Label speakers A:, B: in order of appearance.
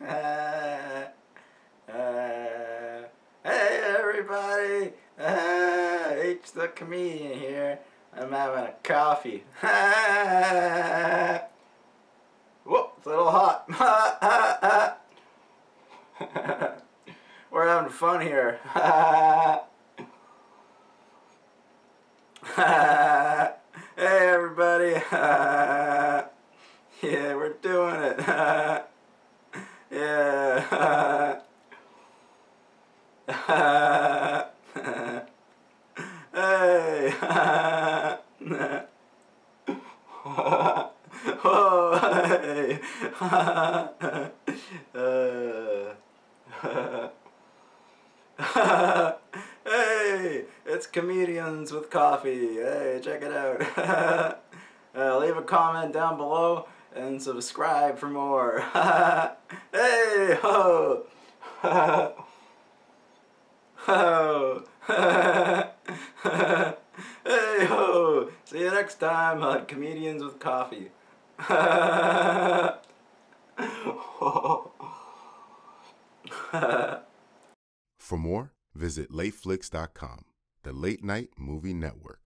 A: Uh, uh, hey everybody, uh, H the comedian here. I'm having a coffee. Whoa, it's a little hot. We're having fun here. hey everybody. yeah, we're doing it. Yeah. hey. oh, hey. hey, it's comedians with coffee. Hey, check it out. uh, leave a comment down below and subscribe for more. hey, ho, ho, hey, ho. See you next time on Comedians with Coffee.
B: For more, visit lateflix.com, the late night movie network.